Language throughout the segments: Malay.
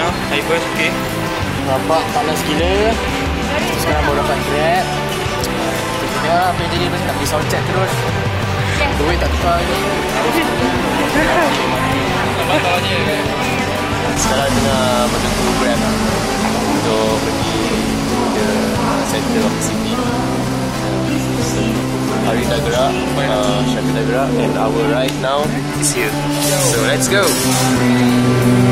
mana? Hari first, okay? Nampak panas gila. Sekarang baru dapat grab. Ya, apa yang jadi Nak pergi sound check terus. Duit tak tukar lagi. Batal je. Sekarang tengah menunggu grab. Lah Untuk pergi ke center of the city. Hari dah gerak uh, Syafiq dah gerak. And our ride now is here. So let's go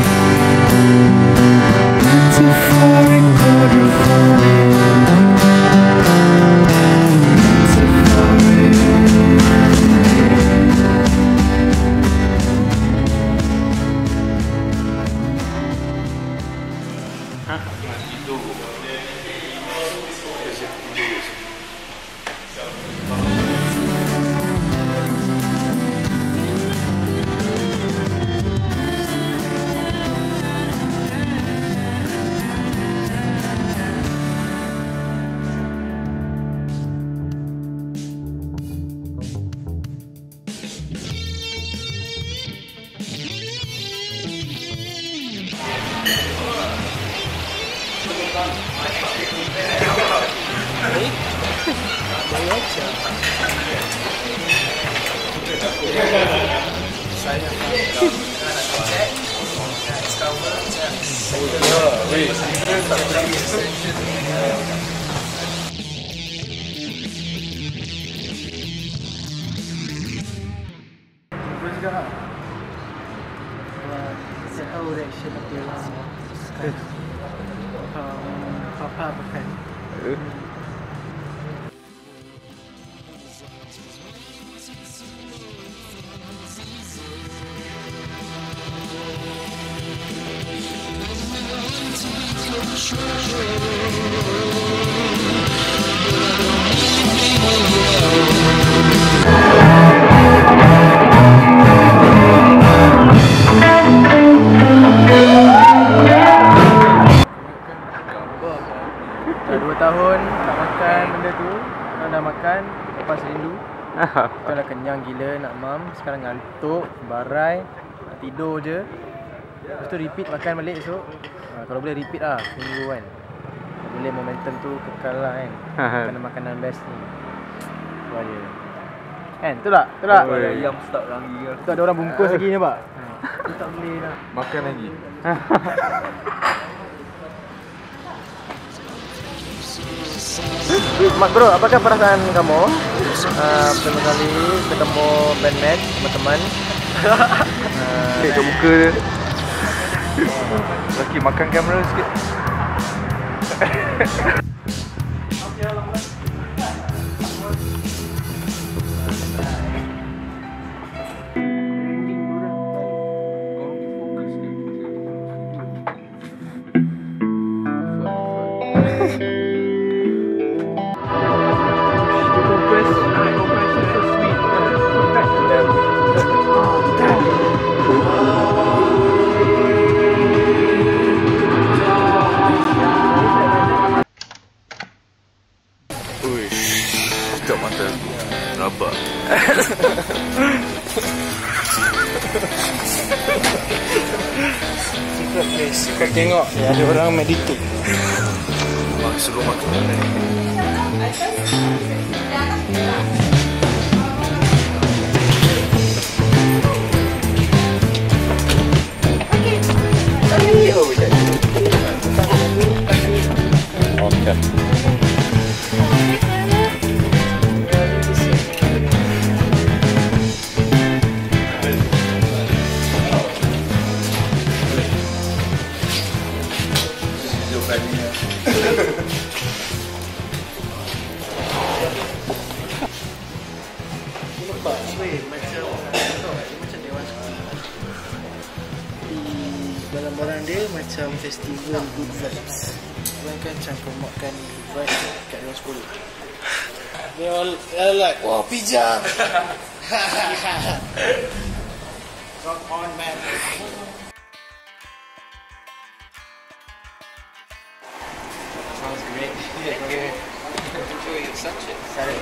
to find what you're よかった。Dah 2 tahun tak makan benda tu. Sekarang dah makan Lepas rindu. Kita dah kenyang gila nak mam. Sekarang ngantuk Barai Nak tidur je. Lepas tu repeat makan balik esok. Ha, Kalau boleh repeat lah Minggu kan. Kalau boleh momentum tu kekal lah kan. Makanan makanan best ni. Aja. Kan? Tu tak? Tu tak? Ayam start ke? Tu ada orang bungkus lagi ni pak. Tu tak boleh lah. Makan lagi. Mak bro, apakah perasaan kamu uh, pertama kali ketemu bandmate teman-teman? uh, Ambil kat muka dia. Lagi makan kamera sikit. secret place. Kau tengok ya, ada orang meditate. Mak suruh makan ni? Okay. all, they're like, whoa, pizza! On, man. Sounds great. Thank you. Enjoy your sunset. Sorry.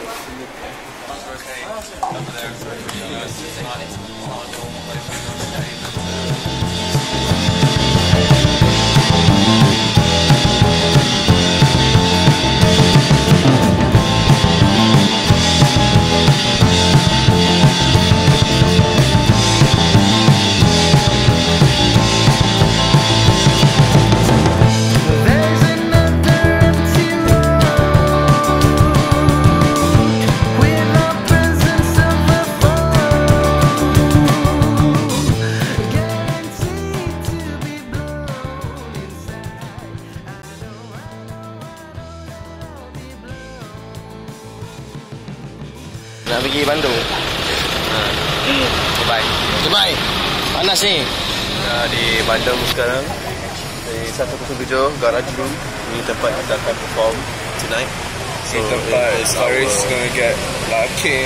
Okay. Over there. It's not normal. Nak pergi Bandung. Ha. Dubai. Dubai. Panas ni. Dah di Bandung sekarang Di 107 Garage Room Ini tempat kita akan perform tonight So tempat it is Faris our- gonna get lucky.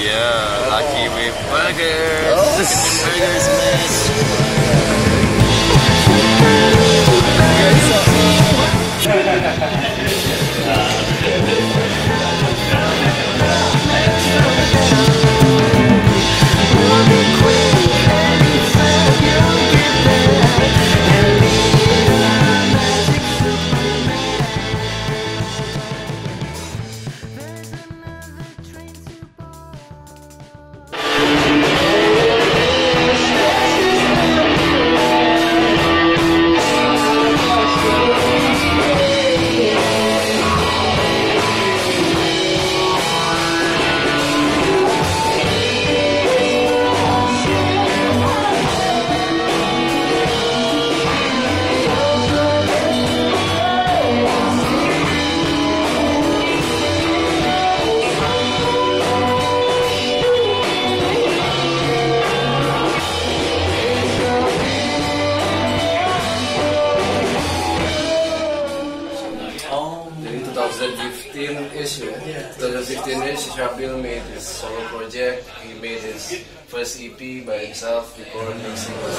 Yeah, lucky with burgers Burgers, man. 2015-ish, made his solo project. He made his first EP by himself, recorded the singles.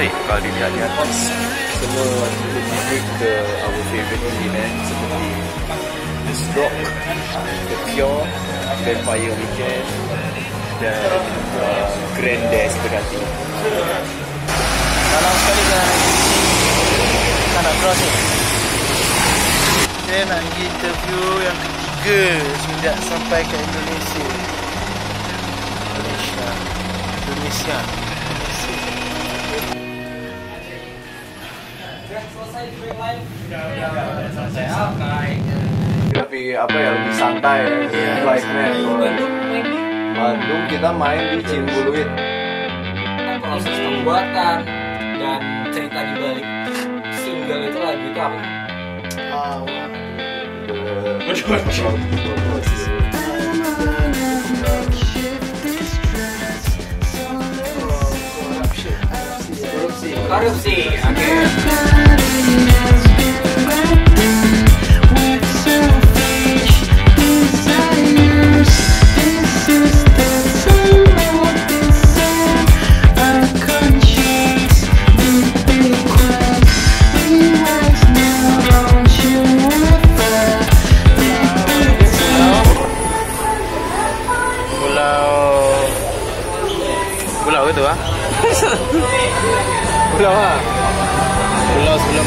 menarik kalau dilihat di atas. Semua lebih ke our favorite kuliner seperti The Stock, The Pure, Vampire Weekend dan uh, Grand Des Bergati. Malam sekali Tak nak cross ni. Saya nak pergi interview yang ketiga Sejak sampai ke Indonesia. Indonesia. Indonesia Tapi ya. apa ya, lebih santai ya. Iya. Bandung, kita main di Cimbuluit. Proses kan pembuatan dan cerita di balik single itu lagi itu apa? Korupsi, korupsi korupsi oke. Pulau ke ah? pulau ah.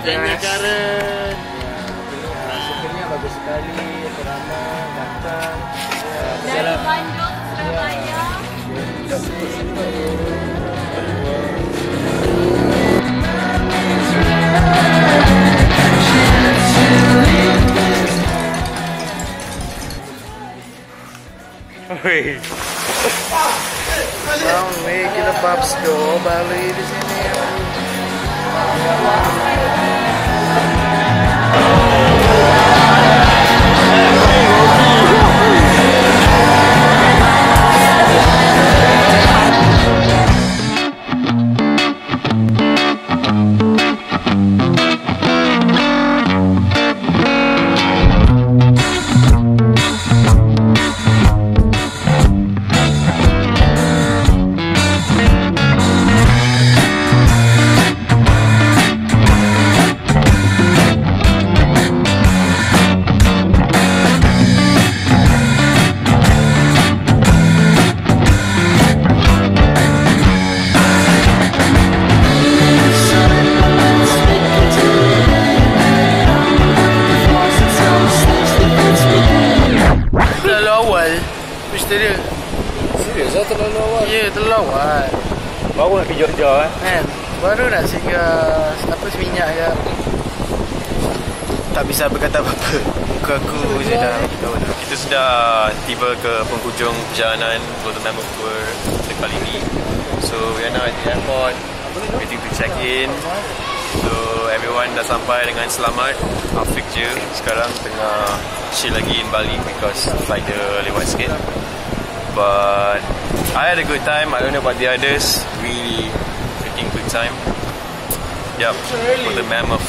Yes. Karen. Rasukannya bagus sekali, ramah, datang. Ya, Dari. Bandung, Surabaya. Wih. Ramai kita pubs do Bali di sini. Yeah. Georgia eh. Kan Baru nak singgah Apa seminyak ke Tak bisa berkata apa-apa Muka aku je dah tahu dah Kita sudah tiba ke penghujung perjalanan Golden Mammoth Tour untuk kali ini. So we are now at the airport waiting to check in. So everyone dah sampai dengan selamat. Afiq je sekarang tengah chill lagi in Bali because flight dia lewat sikit. But I had a good time. I don't know about the others. Really freaking good time. Yep, for the Mammoth